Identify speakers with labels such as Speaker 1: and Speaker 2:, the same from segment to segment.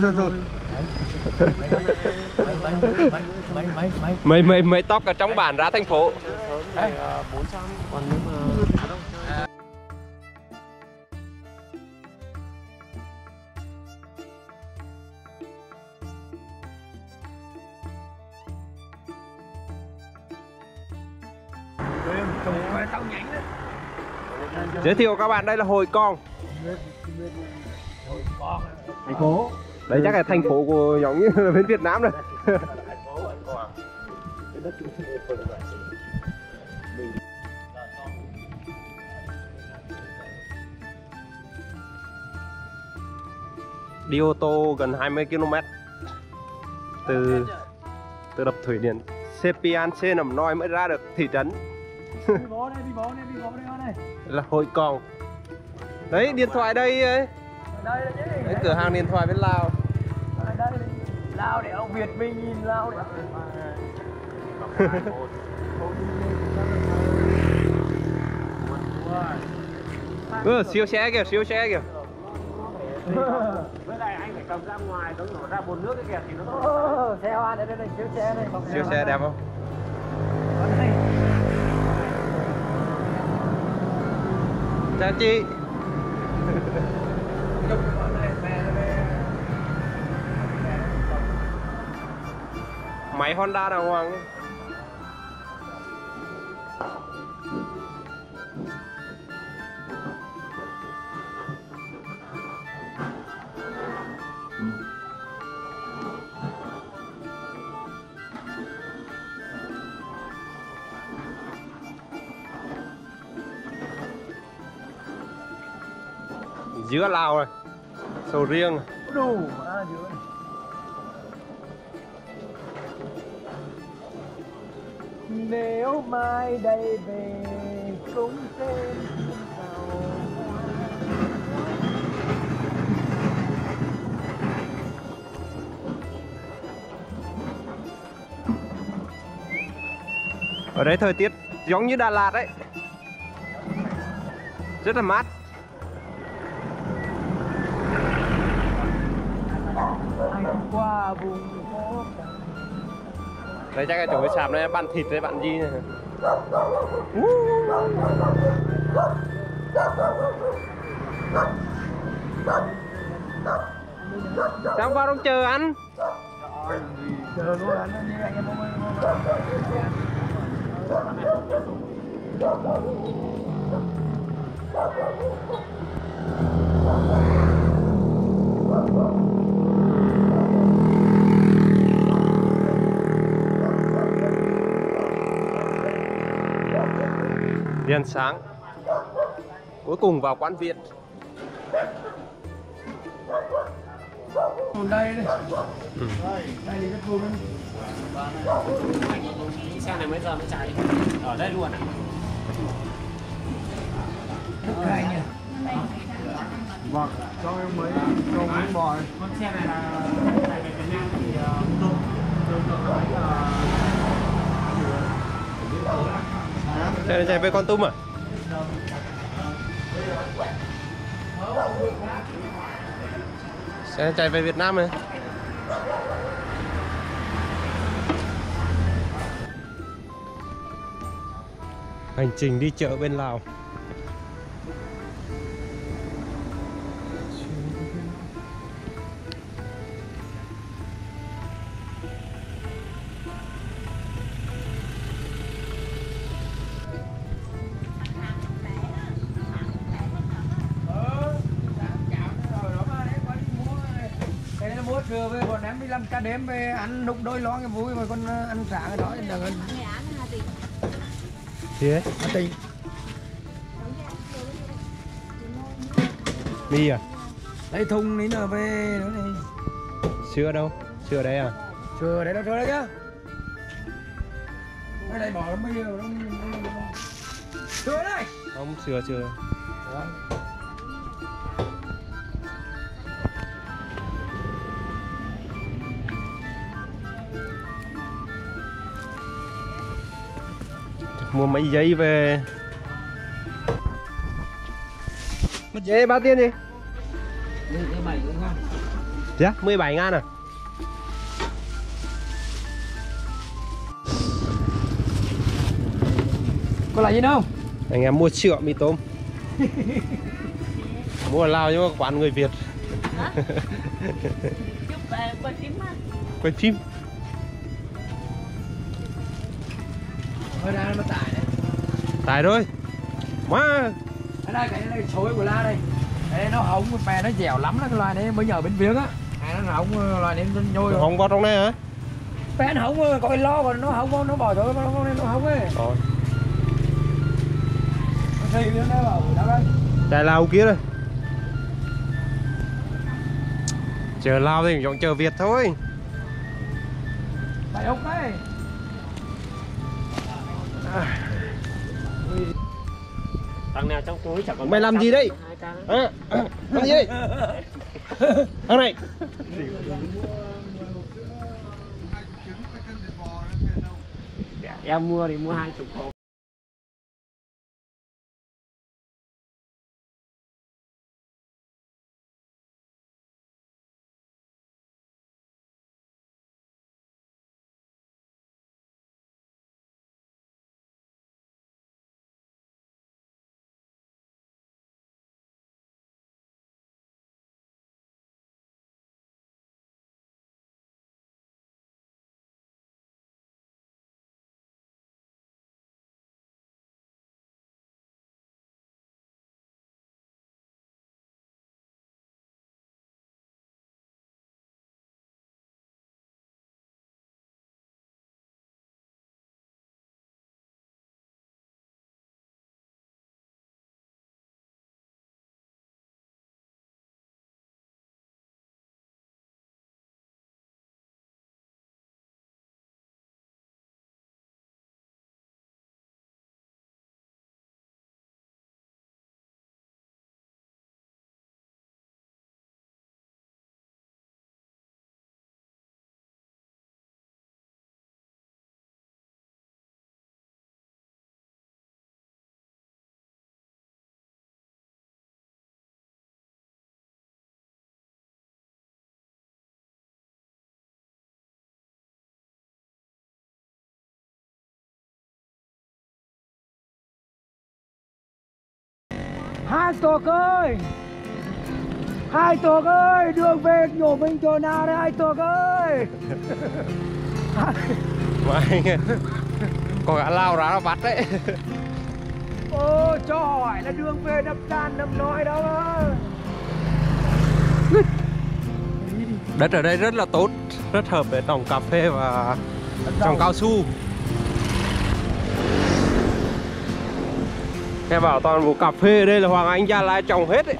Speaker 1: rồi rồi
Speaker 2: mấy mấy mấy
Speaker 3: mấy tóc ở trong bản ra thành phố. Giới thiệu các bạn đây là hồi con
Speaker 1: thành phố
Speaker 3: đấy chắc là thành phố của giống như là bên Việt Nam rồi. Đi ô tô gần 20 km từ từ đập thủy điện Sepian C nằm noi mới ra được thị trấn.
Speaker 2: Đây đây đây đây.
Speaker 3: Là hội con đấy điện thoại đây ấy.
Speaker 2: Đây
Speaker 3: đấy. cửa hàng điện thoại bên Lào.
Speaker 2: Đây đây. Lao để ông Việt mình nhìn lao để
Speaker 3: ừ, siêu xe kìa siêu xe kìa.
Speaker 2: Với lại anh phải cầm ra ngoài nó nổ ra bồn nước cái kìa thì nó xe hoa đây đây đây siêu xe này
Speaker 3: siêu xe đẹp không? Chào chị máy Honda đàng hoàng giữa Lào rồi sầu riêng
Speaker 2: đủ à này. Nếu mai đây về cũng tên tàu
Speaker 3: ở đây thời tiết giống như Đà Lạt đấy. Rất là mát.
Speaker 2: Anh qua vùng phố
Speaker 3: đây chắc là chỗ cái sạp này bạn thịt đấy, bạn gì này. Sao vào trong chờ ăn
Speaker 2: chờ cô anh anh em không
Speaker 3: Đèn sáng. Cuối cùng vào quán Việt.
Speaker 2: Còn đây đây. Đây thì rất vui
Speaker 4: xe này mấy giờ mới chạy? Ở đây luôn à?
Speaker 2: Hay nhỉ
Speaker 1: vâng cho em mấy cho mấy bò.
Speaker 4: Con xe này là chạy về Việt Nam thì ờ, tôm tôm tôm mấy ờ,
Speaker 3: đây là chạy về con tum à? Xe chạy về Việt Nam này. Hành trình đi chợ bên Lào.
Speaker 2: Trưa với bọn em đi làm ca đêm về ăn nục đôi lo cái vui mà con ờ, ăn sáng cái đó đừng ăn
Speaker 3: Gì đấy?
Speaker 2: ăn tiền
Speaker 3: Mì à?
Speaker 2: đây thùng ní nữa về nữa này
Speaker 3: Sữa đâu? Sữa đây à?
Speaker 2: trưa đấy đâu trưa đấy chứ cái này bỏ nó bây giờ nó trưa đây
Speaker 3: Không, sữa sữa Mua mấy giấy về. Mất giấy bao tiền
Speaker 4: bảy đúng không
Speaker 3: Dạ, 17 ngàn à?
Speaker 2: Có là gì không?
Speaker 3: Anh em mua sữa mì tôm. Mua lao nhưng mà quán người Việt.
Speaker 5: Phim á
Speaker 3: Quay phim
Speaker 2: ra nó tải đấy
Speaker 3: Tài rồi Má.
Speaker 2: Ở đây cái này sối của la đây. Đây nó hỏng bè nó dẻo lắm đó cái loài này mới nhờ bên viếng á. À, nó hỏng loài này nó nhôi rồi.
Speaker 3: Không vào trong này hả?
Speaker 2: bè nó hỏng có cái lo còn nó hỏng nó bỏ chỗ nó hỏng nó hỏng ấy.
Speaker 3: Rồi.
Speaker 2: Đây đây
Speaker 3: Chạy lao kia rồi Chờ lao thì chọn chờ Việt thôi.
Speaker 2: Tại ốc đấy
Speaker 4: Thằng nào trong túi chẳng có
Speaker 3: Mày làm gì
Speaker 4: hai cái.
Speaker 3: à, Làm gì đây? Thằng này
Speaker 4: Em mua thì mua hai chục hộp
Speaker 2: hai tuộc ơi! Hai tuộc ơi! Đường về nhổ mình chỗ nào đấy hai tuộc ơi?
Speaker 3: Mà anh Có cả lao ra nó bắt đấy.
Speaker 2: Ô cho hỏi là đường về đập đàn đập nói mà.
Speaker 3: Đất ở đây rất là tốt Rất hợp để trồng cà phê và trồng cao su Nghe bảo toàn bộ cà phê ở đây là Hoàng Anh Gia Lai trồng hết ấy.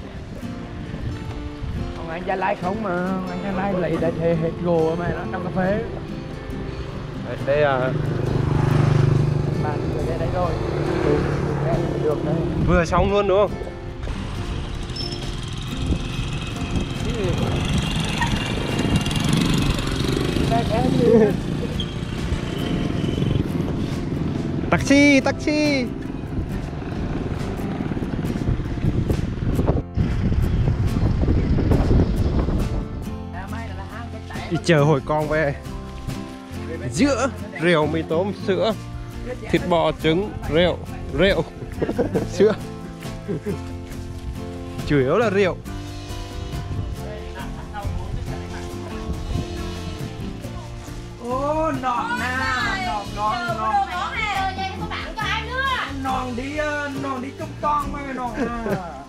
Speaker 2: Còn anh Gia Lai không mà anh Gia Lai lấy để thề hết gồ mà nó trong cà phê.
Speaker 3: Đây, đây là
Speaker 2: bạn vừa đến đấy rồi. Đây, được đấy.
Speaker 3: Vừa xong luôn đúng không?
Speaker 2: Đây?
Speaker 3: Taxi, taxi chờ hồi con về. Giữa rượu mì tôm sữa Thịt bò trứng rượu rượu sữa. Chủ yếu là rượu.
Speaker 2: Ô nọn na nọn nọn nọn
Speaker 5: nè
Speaker 2: nọn đi ờ, nọn đi trông con mà nọn à